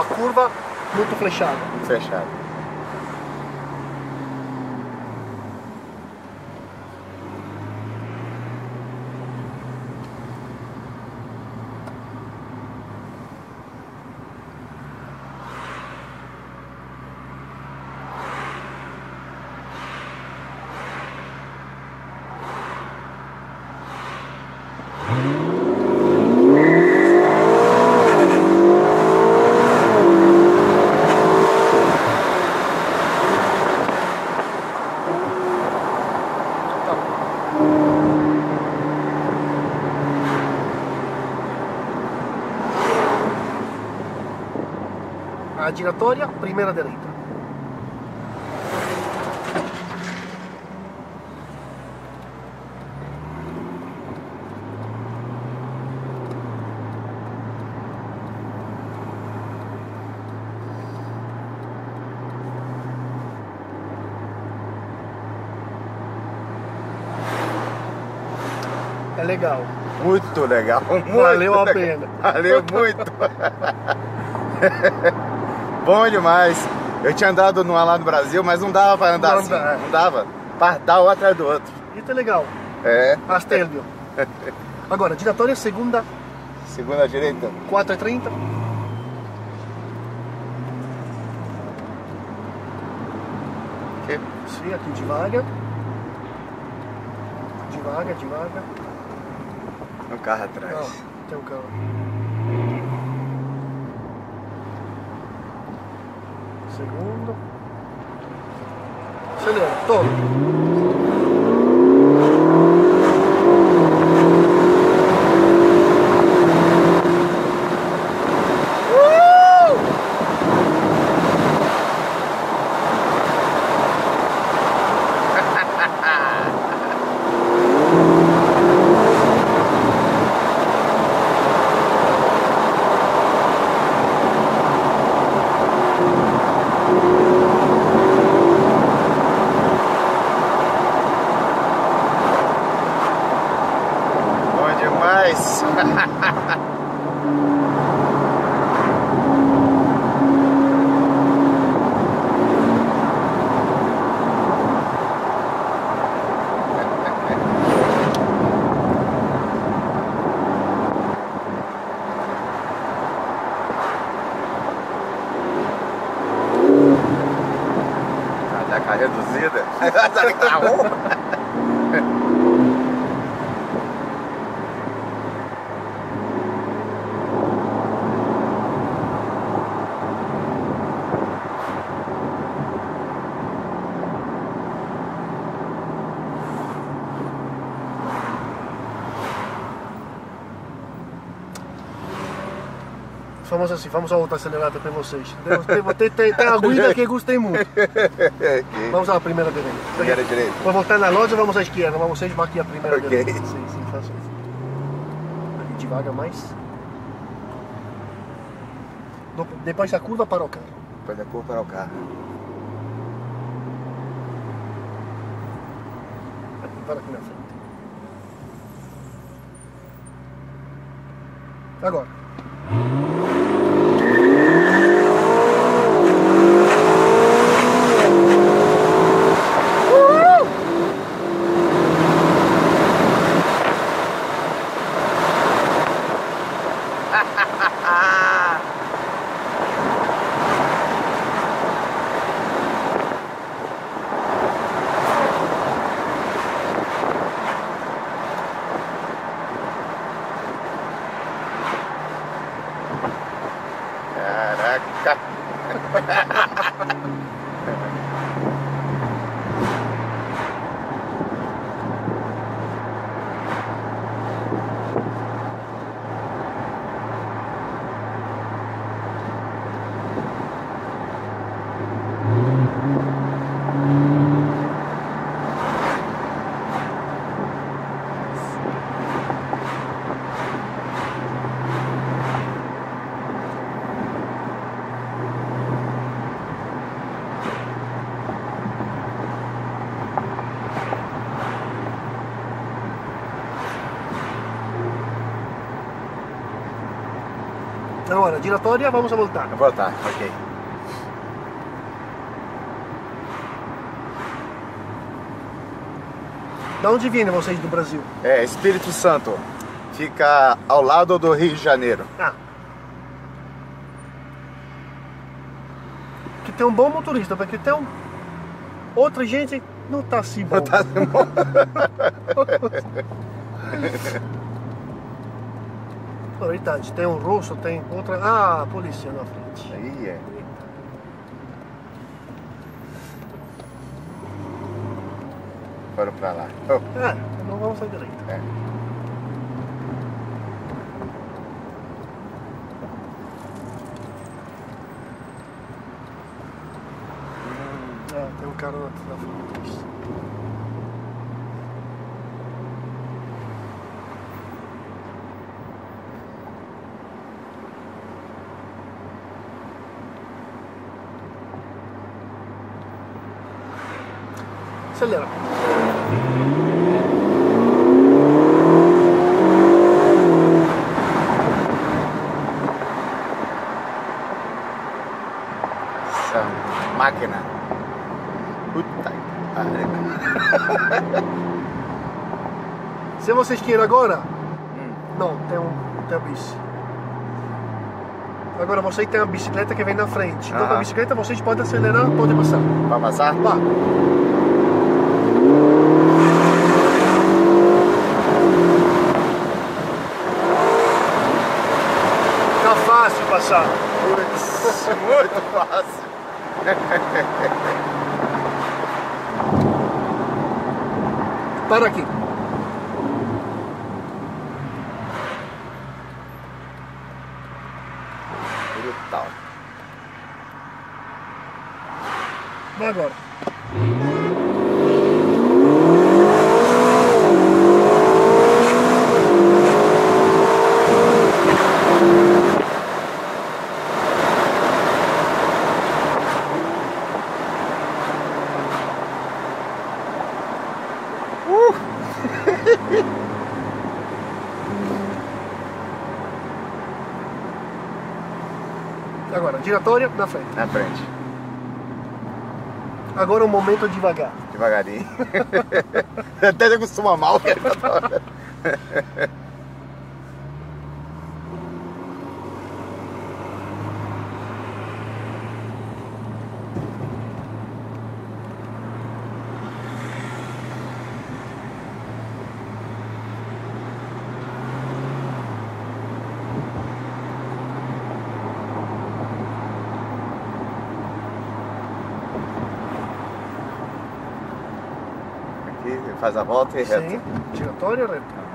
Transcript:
a curva muito flechada. Fechado. A giratória, primeira direita. É legal. Muito legal. Muito Valeu a legal. pena. Valeu muito. Bom demais. Eu tinha andado numa lá no Brasil, mas não dava pra andar Não assim. dá. Não dava. Partar um atrás do outro. Isso é legal. É. Astelvio. Agora, giratória, segunda, Segunda direita. 4,30. Aqui. Sim, aqui devagar. Devagar, devagar. No carro atrás. Não, tem um carro. Segundo. Acelera, toma. Bom demais. Ah, Dá com a reduzida. Tá bom? Vamos assim, vamos a outra acelerada para vocês. Tem, tem, tem, que gostei muito. Ok. Vamos à primeira direita. Primeira direita. Vou voltar na loja, vamos à esquerda, mas vocês aqui a primeira Ok. direita. Sim, sim, isso. Aqui devagar mais. Depois da curva para o carro. Depois da curva para o carro. Para aqui na frente. Agora. đã cắt. Agora, giratória, vamos a voltar. Voltar, ok. Da onde vêm vocês do Brasil? É, Espírito Santo. Fica ao lado do Rio de Janeiro. Ah. Que tem um bom motorista, porque tem um... outra gente não tá assim bom. Tá bom. Verdade, tem um russo, tem outra. Ah, a polícia na frente. Aí é. Foram pra lá. Oh, É, não vamos à direita. é. É, tem um cara na, na frente. Acelera. Essa máquina. Puta que. Se vocês querem agora, Hum, não, tem um tem a bici. Agora você tem a bicicleta que vem na frente. Então com a bicicleta vocês podem acelerar, podem passar. Vai passar? Vá. Tá fácil passar. Putz, muito fácil. Para aqui. Brutal. Vai agora. Agora, giratória na frente. Na frente. Agora um momento devagar. Devagarinho. Até se acostuma mal. faz a volta e. Sim. Giratória reta.